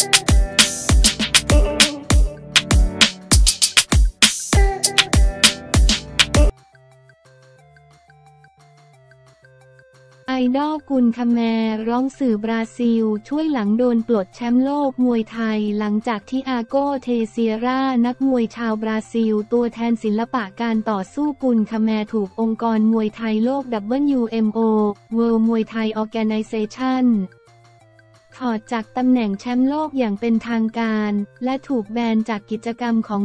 ไอดอลกุลคาแมร์ร้องสื่อบราซิล ช่วยหลังโดนปลดแชมป์โลกมวยไทย หลังจากที่อาโกเทเซียร่า นักมวยชาวบราซิล ตัวแทนศิลปะการต่อสู้กุลคาแมรถูกองค์กรมวยไทยโลก WMO World Muay Thai Organization ถอดจากตำแหน่งแชมป์โลกอย่างเป็นทางการ และถูกแบนจากกิจกรรมของ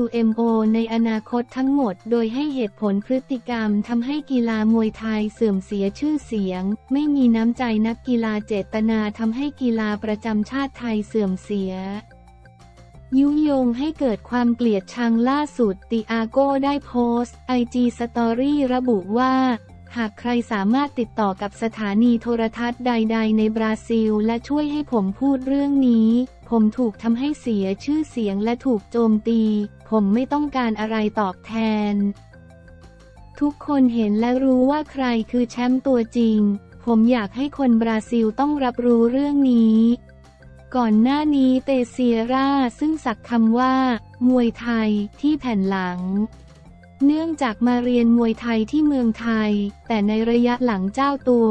WMO ในอนาคตทั้งหมด โดยให้เหตุผลพฤติกรรมทำให้กีฬามวยไทยเสื่อมเสียชื่อเสียง ไม่มีน้ำใจนักกีฬาเจตนาทำให้กีฬาประจำชาติไทยเสื่อมเสียยุยงให้เกิดความเกลียดชังล่าสุดติอาโกได้โพสต์ไอจีสตอรี่ระบุว่า หากใครสามารถติดต่อกับสถานีโทรทัศน์ใด ๆ ในบราซิล และช่วยให้ผมพูดเรื่องนี้ ผมถูกทำให้เสียชื่อเสียงและถูกโจมตี ผมไม่ต้องการอะไรตอบแทน ทุกคนเห็นและรู้ว่าใครคือแชมป์ตัวจริง ผมอยากให้คนบราซิลต้องรับรู้เรื่องนี้ ก่อนหน้านี้เตเซียร่าซึ่งสักคำว่า มวยไทยที่แผ่นหลัง เนื่องจากมาเรียนมวยไทยที่เมืองไทย แต่ในระยะหลังเจ้าตัว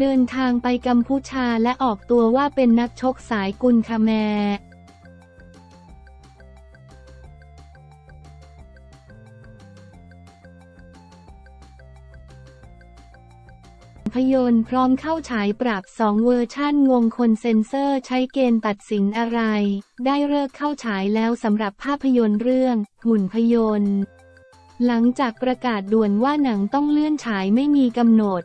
เดินทางไปกัมพูชาและออกตัวว่าเป็นนักชกสายกุลคาแมร์ ภาพยนตร์พร้อมเข้าฉายปรับสองเวอร์ชั่นงงคนเซ็นเซอร์ใช้เกณฑ์ตัดสินอะไร ได้เลิกเข้าฉายแล้วสำหรับภาพยนตร์เรื่องหุ่นพยนต์ หลังจากประกาศด่วนว่าหนังต้องเลื่อนฉายไม่มีกำหนด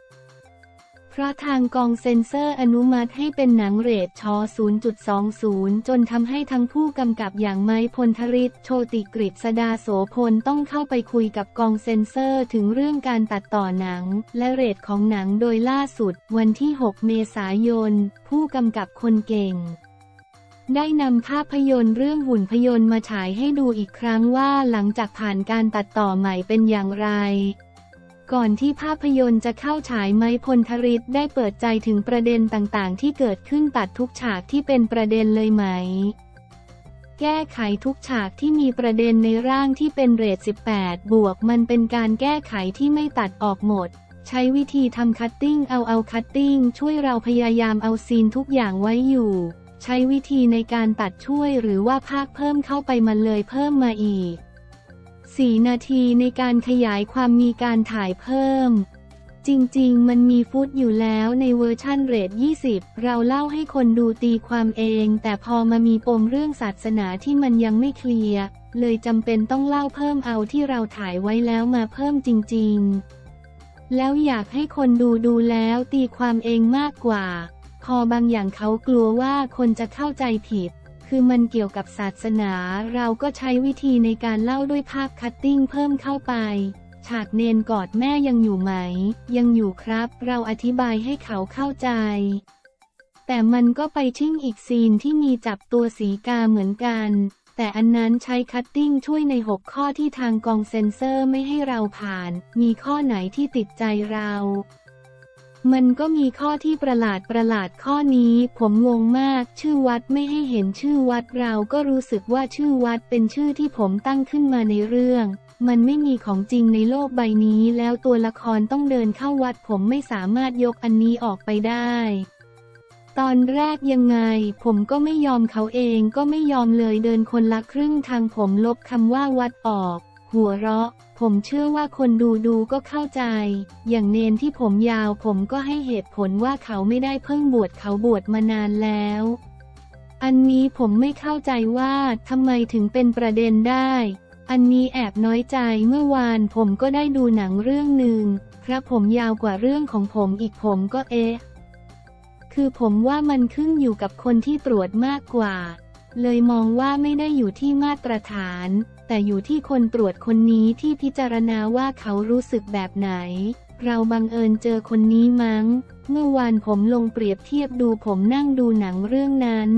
เพราะทางกองเซ็นเซอร์อนุมัติให้เป็นหนังเรทชอ0.20 จนทำให้ทั้งผู้กำกับอย่างไม้พลธริศโชติกฤษดาโสพลต้องเข้าไปคุยกับกองเซ็นเซอร์ถึงเรื่องการตัดต่อหนัง และเรทของหนังโดยล่าสุด วันที่ 6 เมษายน ผู้กำกับคนเก่งได้นำภาพยนตร์เรื่องหุ่นพยนต์มาฉายให้ดูอีกครั้งว่าหลังจากผ่านการตัดต่อใหม่เป็นอย่างไร ก่อนที่ภาพยนตร์จะเข้าฉายไม้พลธริศได้เปิดใจถึงประเด็นต่างๆ ที่เกิดขึ้นตัดทุกฉากที่เป็นประเด็นเลยไหม แก้ไขทุกฉากที่มีประเด็นในร่างที่เป็นเรท 18 บวก มันเป็นการแก้ไขที่ไม่ตัดออกหมด ใช้วิธีทำ cutting เอาเอา cutting ช่วยเราพยายามเอาซีนทุกอย่างไว้อยู่ ใช้วิธีในการตัดช่วยหรือว่าพากย์เพิ่มเข้าไปมันเลยเพิ่มมาอีก 4 นาทีในการขยายความมีการถ่ายเพิ่ม จริงๆ มันมีฟุตอยู่แล้วในเวอร์ชั่นเรท20 เราเล่าให้คนดูตีความเอง แต่พอมามีปมเรื่องศาสนาที่มันยังไม่เคลียร์เลยจำเป็นต้องเล่าเพิ่มเอาที่เราถ่ายไว้แล้วมาเพิ่มจริงๆ แล้วอยากให้คนดูดูแล้วตีความเองมากกว่า พอบางอย่างเขากลัวว่าคนจะเข้าใจผิด คือมันเกี่ยวกับศาสนา เราก็ใช้วิธีในการเล่าด้วยภาพคัตติ้งเพิ่มเข้าไป ฉากเนนกอดแม่ยังอยู่ไหม ยังอยู่ครับ เราอธิบายให้เขาเข้าใจ แต่มันก็ไปชิ่งอีกซีนที่มีจับตัวสีกาเหมือนกัน แต่อันนั้นใช้ cutting ช่วยใน 6 ข้อที่ทางกองเซ็นเซอร์ไม่ให้เราผ่าน มีข้อไหนที่ติดใจเรา มันก็มีข้อที่ประหลาดประหลาดข้อนี้ ผมงงมาก ชื่อวัดไม่ให้เห็นชื่อวัดเราก็รู้สึกว่าชื่อวัดเป็นชื่อที่ผมตั้งขึ้นมาในเรื่อง มันไม่มีของจริงในโลกใบนี้แล้วตัวละครต้องเดินเข้าวัด ผมไม่สามารถยกอันนี้ออกไปได้ ตอนแรกยังไง ผมก็ไม่ยอมเขาเองก็ไม่ยอมเลยเดินคนละครึ่งทางผมลบคำว่าวัดออก หัวเราะ ผมเชื่อว่าคนดูดูก็เข้าใจ อย่างเนนที่ผมยาวผมก็ให้เหตุผลว่าเขาไม่ได้เพิ่งบวชเขาบวชมานานแล้ว อันนี้ผมไม่เข้าใจว่าทำไมถึงเป็นประเด็นได้ อันนี้แอบน้อยใจเมื่อวานผมก็ได้ดูหนังเรื่องหนึ่งพระผมยาวกว่าเรื่องของผมอีกผมก็เอ๊ะ คือผมว่ามันขึ้นอยู่กับคนที่ตรวจมากกว่า เลยมองว่าไม่ได้อยู่ที่มาตรฐาน แต่อยู่ที่คนตรวจคนนี้ที่พิจารณาว่าเขารู้สึกแบบไหน เราบังเอิญเจอคนนี้มั้ง เมื่อวานผมลงเปรียบเทียบดูผมนั่งดูหนังเรื่องนั้น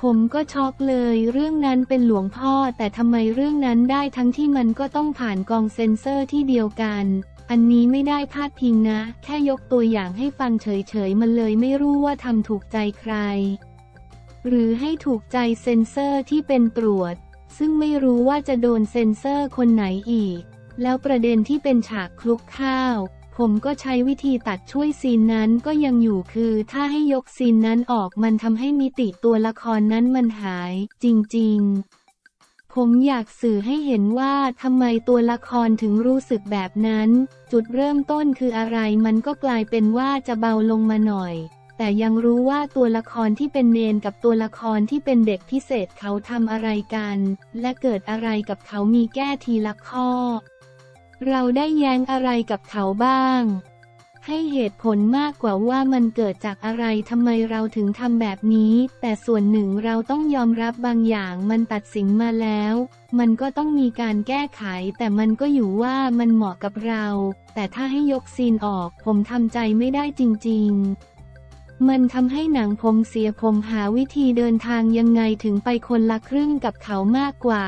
ผมก็ช็อกเลยเรื่องนั้นเป็นหลวงพ่อแต่ทำไมเรื่องนั้นได้ทั้งที่มันก็ต้องผ่านกองเซ็นเซอร์ที่เดียวกันอันนี้ไม่ได้พาดพิงนะ แค่ยกตัวอย่างให้ฟังเฉยๆ มันเลยไม่รู้ว่าทำถูกใจใคร หรือให้ถูกใจเซ็นเซอร์ที่เป็นตรวจ ซึ่งไม่รู้ว่าจะโดนเซ็นเซอร์คนไหนอีก แล้วประเด็นที่เป็นฉากคลุกข้าว ผมก็ใช้วิธีตัดช่วยซีนนั้นก็ยังอยู่คือถ้าให้ยกซีนนั้นออกมันทำให้มิติตัวละครนั้นมันหาย จริง ๆ ผมอยากสื่อให้เห็นว่าทำไมตัวละครถึงรู้สึกแบบนั้น จุดเริ่มต้นคืออะไรมันก็กลายเป็นว่าจะเบาลงมาหน่อย แต่ยังรู้ว่าตัวละครที่เป็นเนนกับตัวละครที่เป็นเด็กพิเศษเขาทำอะไรกัน และเกิดอะไรกับเขามีแก้ทีละข้อ เราได้แย้งอะไรกับเขาบ้าง ให้เหตุผลมากกว่าว่ามันเกิดจากอะไรทำไมเราถึงทำแบบนี้ แต่ส่วนหนึ่งเราต้องยอมรับบางอย่างมันตัดสินมาแล้ว มันก็ต้องมีการแก้ไข แต่มันก็อยู่ว่ามันเหมาะกับเรา แต่ถ้าให้ยกซีนออก ผมทำใจไม่ได้จริง ๆ มันทำให้หนังผมเสียผมหาวิธีเดินทางยังไงถึงไปคนละครึ่งกับเขามากกว่า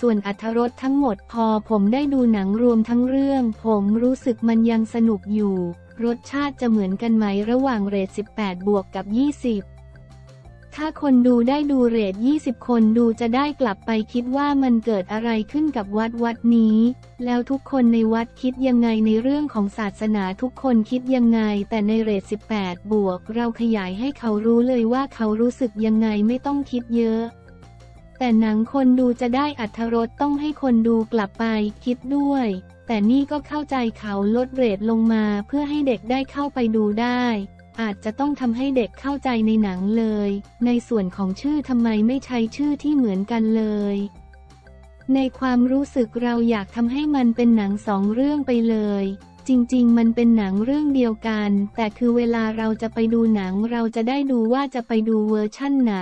ส่วนอัธรสทั้งหมดพอผมได้ดูหนังรวมทั้งเรื่อง ผมรู้สึกมันยังสนุกอยู่ รสชาติจะเหมือนกันไหมระหว่างเรท18 บวกกับ 20 ถ้าคนดูได้ดูเรท20 คนดูจะได้กลับไปคิดว่ามันเกิดอะไรขึ้นกับวัดวัดนี้ แล้วทุกคนในวัดคิดยังไงในเรื่องของศาสนาทุกคนคิดยังไง แต่ในเรท18 บวก เราขยายให้เขารู้เลยว่าเขารู้สึกยังไงไม่ต้องคิดเยอะ แต่หนังคนดูจะได้อัธรสต้องให้คนดูกลับไปคิดด้วย แต่นี่ก็เข้าใจเขาลดเรทลงมาเพื่อให้เด็กได้เข้าไปดูได้ อาจจะต้องทำให้เด็กเข้าใจในหนังเลย ในส่วนของชื่อทำไมไม่ใช้ชื่อที่เหมือนกันเลย ในความรู้สึกเราอยากทำให้มันเป็นหนังสองเรื่องไปเลย จริงๆ มันเป็นหนังเรื่องเดียวกัน แต่คือเวลาเราจะไปดูหนังเราจะได้ดูว่าจะไปดูเวอร์ชั่นไหน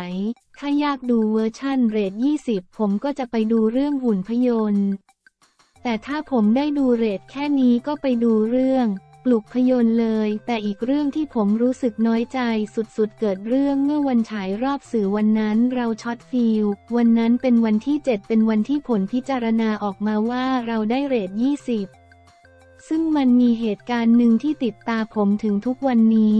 ถ้าอยากดูเวอร์ชั่นเรท20 ผมก็จะไปดูเรื่องหุ่นพยนต์แต่ถ้าผมได้ดูเรทแค่นี้ก็ไปดูเรื่อง ปลุกพยนต์เลย แต่อีกเรื่องที่ผมรู้สึกน้อยใจสุดๆ เกิดเรื่องเมื่อวันฉายรอบสื่อวันนั้นเราช็อตฟิลวันนั้นเป็นวันที่ 7 เป็นวันที่ผลพิจารณาออกมาว่าเราได้เรท 20 ซึ่งมันมีเหตุการณ์หนึ่งที่ติดตาผมถึงทุกวันนี้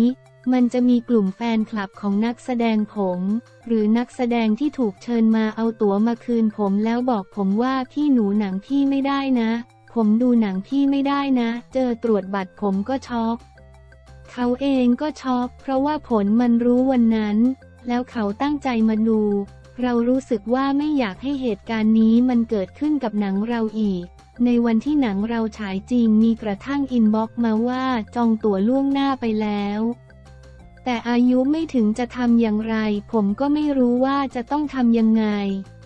มันจะมีกลุ่มแฟนคลับของนักแสดงผม หรือนักแสดงที่ถูกเชิญมาเอาตั๋วมาคืนผมแล้วบอกผมว่าพี่หนูหนังพี่ไม่ได้นะ ผมดูหนังพี่ไม่ได้นะ เจอตรวจบัตรผมก็ช็อกเขาเองก็ช็อกเพราะว่าผลมันรู้วันนั้น แล้วเขาตั้งใจมาดู เรารู้สึกว่าไม่อยากให้เหตุการณ์นี้มันเกิดขึ้นกับหนังเราอีก ในวันที่หนังเราฉายจริงมีกระทั่งอินบ็อกมาว่าจองตั๋วล่วงหน้าไปแล้ว แต่อายุไม่ถึงจะทำอย่างไร ผมก็ไม่รู้ว่าจะต้องทำยังไง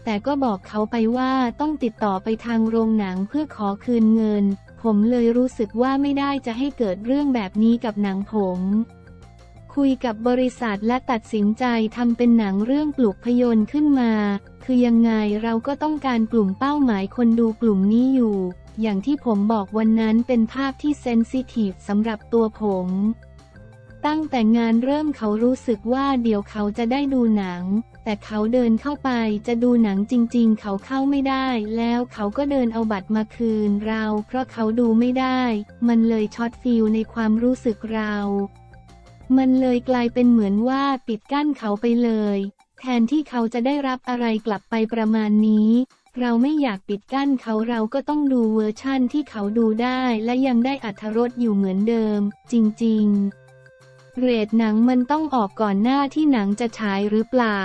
แต่ก็บอกเขาไปว่าต้องติดต่อไปทางโรงหนังเพื่อขอคืนเงิน ผมเลยรู้สึกว่าไม่ได้จะให้เกิดเรื่องแบบนี้กับหนังผม คุยกับบริษัทและตัดสินใจทำเป็นหนังเรื่องปลุกพยนต์ขึ้นมา คือยังไงเราก็ต้องการกลุ่มเป้าหมายคนดูกลุ่มนี้อยู่ อย่างที่ผมบอกวันนั้นเป็นภาพที่เซนซิทีฟสำหรับตัวผม ตั้งแต่งานเริ่มเขารู้สึกว่าเดี๋ยวเขาจะได้ดูหนัง แต่เขาเดินเข้าไปจะดูหนังจริง ๆ เขาเข้าไม่ได้ แล้วเขาก็เดินเอาบัตรมาคืนเรา เพราะเขาดูไม่ได้ มันเลย shot feel ในความรู้สึกเรา มันเลยกลายเป็นเหมือนว่าปิดกั้นเขาไปเลย แทนที่เขาจะได้รับอะไรกลับไปประมาณนี้เราไม่อยากปิดกั้นเขาเราก็ต้องดูเวอร์ชั่นที่เขาดูได้และยังได้อรรถรสอยู่เหมือนเดิม จริง ๆ เรทหนังมันต้องออกก่อนหน้าที่หนังจะฉายหรือเปล่า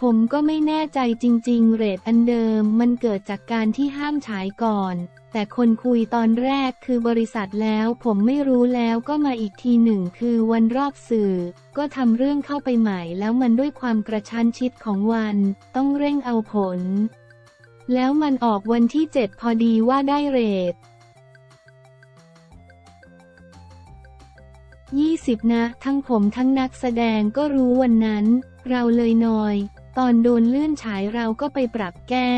ผมก็ไม่แน่ใจจริง ๆ เรทอันเดิมมันเกิดจากการที่ห้ามฉายก่อน แต่คนคุยตอนแรกคือบริษัทแล้วผมไม่รู้แล้วก็มาอีกทีหนึ่งคือวันรอบสื่อ ก็ทำเรื่องเข้าไปใหม่แล้วมันด้วยความกระชั้นชิดของวัน ต้องเร่งเอาผล แล้วมันออกวันที่ 7 พอดีว่าได้เรท 20 นะ ทั้งผมทั้งนักแสดงก็รู้วันนั้น เราเลยนอย ตอนโดนเลื่อนฉายเราก็ไปปรับแก้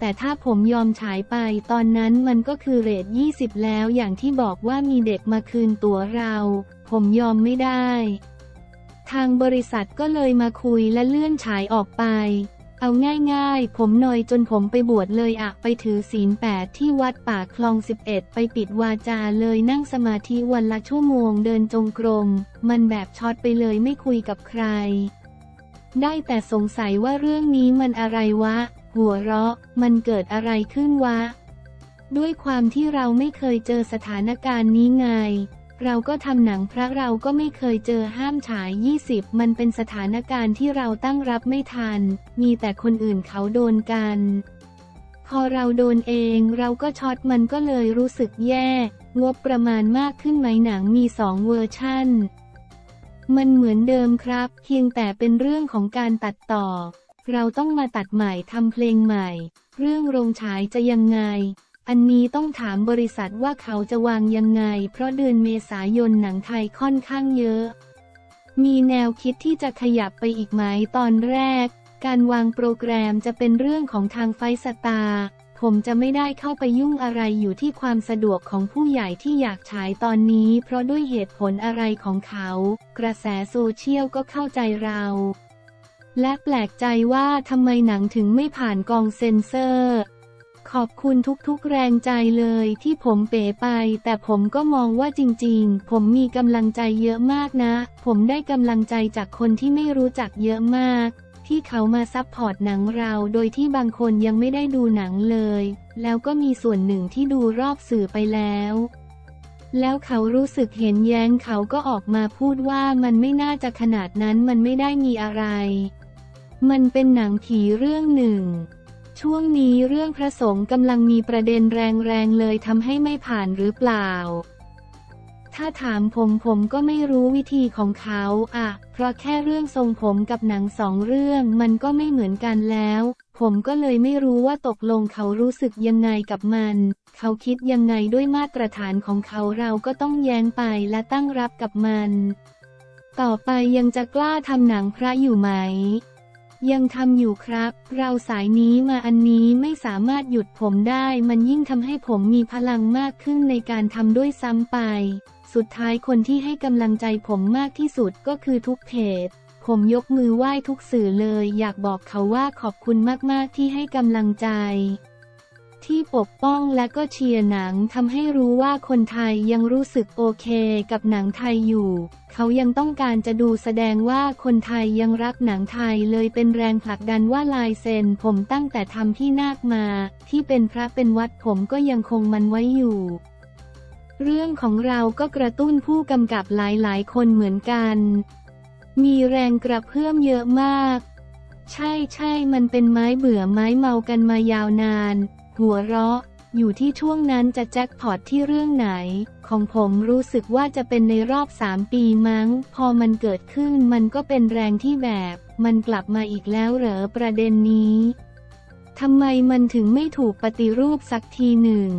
แต่ถ้าผมยอมฉายไปตอนนั้นมันก็คือเรท20 แล้วอย่างที่บอกว่ามีเด็กมาคืนตั๋วเรา ผมยอมไม่ได้ ทางบริษัทก็เลยมาคุยและเลื่อนฉายออกไป เอาง่ายๆ ผมหน่อยจนผมไปบวชเลยอะไปถือศีลแปดที่วัดป่าคลอง 11 ไปปิดวาจาเลยนั่งสมาธิวันละชั่วโมงเดินจงกรม มันแบบช็อตไปเลยไม่คุยกับใคร ได้แต่สงสัยว่าเรื่องนี้มันอะไรวะ หัวเราะ มันเกิดอะไรขึ้นวะ ด้วยความที่เราไม่เคยเจอสถานการณ์นี้ไง เราก็ทำหนังพระเราก็ไม่เคยเจอห้ามฉาย 20 มันเป็นสถานการณ์ที่เราตั้งรับไม่ทัน มีแต่คนอื่นเขาโดนกัน พอเราโดนเองเราก็ช็อตมันก็เลยรู้สึกแย่ งบประมาณมากขึ้นไหมหนังมีสองเวอร์ชั่น มันเหมือนเดิมครับ เพียงแต่เป็นเรื่องของการตัดต่อ เราต้องมาตัดใหม่ทำเพลงใหม่ เรื่องโรงฉายจะยังไง อันนี้ต้องถามบริษัทว่าเขาจะวางยังไง เพราะเดือนเมษายนหนังไทยค่อนข้างเยอะ มีแนวคิดที่จะขยับไปอีกไหมตอนแรก การวางโปรแกรมจะเป็นเรื่องของทางไฟสตาร์ผมจะไม่ได้เข้าไปยุ่งอะไรอยู่ที่ความสะดวกของผู้ใหญ่ที่อยากฉายตอนนี้ เพราะด้วยเหตุผลอะไรของเขา กระแสโซเชียลก็เข้าใจเราและแปลกใจว่าทำไมหนังถึงไม่ผ่านกองเซ็นเซอร์ ขอบคุณทุกๆแรงใจเลยที่ผมเป๋ไป แต่ผมก็มองว่าจริงๆ ผมมีกำลังใจเยอะมากนะ ผมได้กำลังใจจากคนที่ไม่รู้จักเยอะมาก ที่เขามา support หนังเราโดยที่บางคนยังไม่ได้ดูหนังเลย แล้วก็มีส่วนหนึ่งที่ดูรอบสื่อไปแล้วแล้วเขารู้สึกเห็นแย้งเขาก็ออกมาพูดว่ามันไม่น่าจะขนาดนั้นมันไม่ได้มีอะไร มันเป็นหนังผีเรื่องหนึ่ง ช่วงนี้เรื่องพระสงฆ์กำลังมีประเด็นแรงๆเลยทำให้ไม่ผ่านหรือเปล่า ถ้าถามผมผมก็ไม่รู้วิธีของเขาอะเพราะแค่เรื่องทรงผมกับหนังสองเรื่องมันก็ไม่เหมือนกันแล้ว ผมก็เลยไม่รู้ว่าตกลงเขารู้สึกยังไงกับมัน เขาคิดยังไงด้วยมาตรฐานของเขาเราก็ต้องแย้งไปและตั้งรับกับมัน ต่อไปยังจะกล้าทำหนังพระอยู่ไหม ยังทำอยู่ครับ เราสายนี้มาอันนี้ไม่สามารถหยุดผมได้ มันยิ่งทำให้ผมมีพลังมากขึ้นในการทำด้วยซ้ำไป สุดท้ายคนที่ให้กำลังใจผมมากที่สุดก็คือทุกเพจ ผมยกมือไหว้ทุกสื่อเลย อยากบอกเขาว่าขอบคุณมากๆที่ให้กำลังใจ ที่ปกป้องและก็เชียร์หนังทำให้รู้ว่าคนไทยยังรู้สึกโอเคกับหนังไทยอยู่ เขายังต้องการจะดูแสดงว่าคนไทยยังรักหนังไทยเลยเป็นแรงผลักดันว่าลายเซ็นผมตั้งแต่ทำพี่นาคมา ที่เป็นพระเป็นวัดผมก็ยังคงมันไว้อยู่เรื่องของเราก็กระตุ้นผู้กำกับหลายๆ คนเหมือนกัน มีแรงกระเพื่อมเยอะมาก ใช่ใช่มันเป็นไม้เบื่อไม้เมากันมายาวนาน หัวเราะ อยู่ที่ช่วงนั้นจะแจ็คพอตที่เรื่องไหน ของผมรู้สึกว่าจะเป็นในรอบสามปีมั้ง พอมันเกิดขึ้นมันก็เป็นแรงที่แบบ มันกลับมาอีกแล้วเหรอประเด็นนี้ทำไมมันถึงไม่ถูกปฏิรูปสักทีหนึ่ง